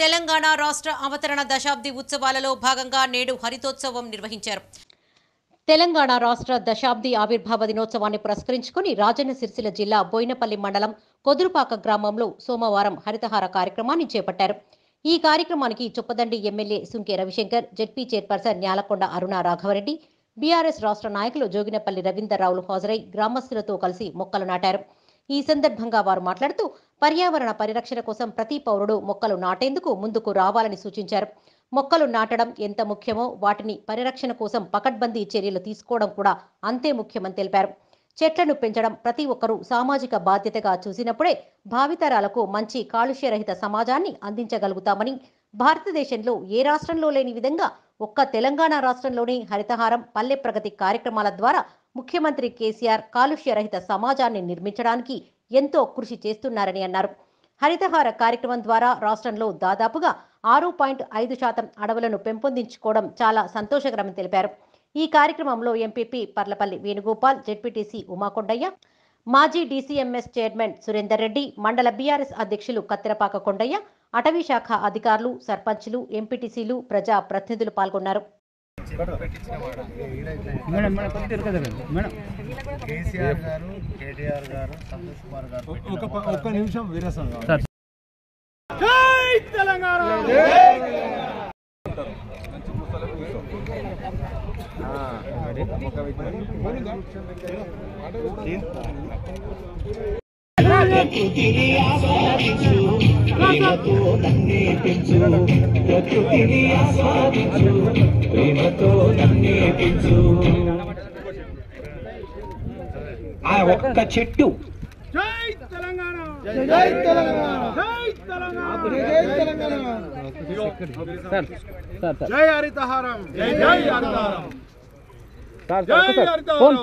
తెలంగాణ రాష్ట్ర అవతరణ దశాబ్ది ఉత్సవాలలో భాగంగా నేడు హరితోత్సవం నిర్వహించారు. తెలంగాణ రాష్ట్ర దశాబ్ది ఆవిర్భావ దినోత్సవాన్ని పురస్కరించుకుని రాజన్న సిరిసిల్ల జిల్లా బోయినపల్లి మండలం కొదురుపాక గ్రామంలో సోమవారం హరితహార కార్యక్రమాన్ని చేపట్టారు. ఈ కార్యక్రమానికి Choppadandi MLA Sunke Ravishankar ZP chairperson Nyalakonda Aruna Raghavareddy BRS రాష్ట్ర నాయకులు జోగినపల్లి రవీందర్రావులు హాజరై గ్రామస్తులతో కలిసి మొక్కలు నాటారు. ఈ సందర్భంగా వారు మాట్లాడుతూ పర్యావరణ పరిరక్షణ కోసం ప్రతి పౌరుడు మొక్కలు నాటేందుకు ముందుకు రావాలని సూచించారు. మొక్కలు నాటడం ఎంత ముఖ్యమో వాటిని పరిరక్షణ కోసం పకడ్బందీ చర్యలు తీసుకోవడం కూడా అంతే ముఖ్యమని తెలిపారు. చెట్లను పెంచడం ప్రతి ఒక్కరూ సామాజిక బాధ్యతగా చూసినప్పుడే భావితరాలకు మంచి కాలుష్యరహిత సమాజాన్ని అందించగలుగుతామని. భారతదేశంలో ఏ రాష్ట్రంలో లేని విధంగా ఒక్క తెలంగాణ రాష్ట్రంలోనే హరితహారం పల్లె ప్రగతి కార్యక్రమాల ద్వారా ముఖ్యమంత్రి కేసీఆర్ కాలుష్యరహిత సమాజాన్ని నిర్మించడానికి ఎంతో కృషి చేస్తున్నారని అన్నారు. హరితహార కార్యక్రమం ద్వారా రాష్ట్రంలో దాదాపుగా ఆరు పాయింట్ ఐదు శాతం అడవులను పెంపొందించుకోవడం చాలా సంతోషకరమని తెలిపారు. ఈ కార్యక్రమంలో ఎంపీపీ పర్లపల్లి వేణుగోపాల్ జెడ్పీటీసీ ఉమాకొండయ్య మాజీ డీసీఎంఎస్ చైర్మన్ సురేందర్ రెడ్డి మండల బీఆర్ఎస్ అధ్యక్షులు కత్తెరపాక కొండయ్య అటవీ శాఖ అధికారులు సర్పంచ్లు ఎంపీటీసీలు ప్రజా ప్రతినిధులు పాల్గొన్నారు. మేడం మేడం కొద్దిగా ఇరకదండి మేడం. కేసీఆర్ గారు కేటీఆర్ గారు సంతోష్ కుమార్ గారు ఒక ఒక్క నిమిషం వీరసం సార్ ఆ ఒక్క చెట్టు. జై తెలంగాణ! జై తెలంగాణ! జై తెలంగాణ! జై తెలంగాణ! Sir sir sir. జై హరితహారం! జై జై హరితహారం! సార్ జై సార్ హరితహారం!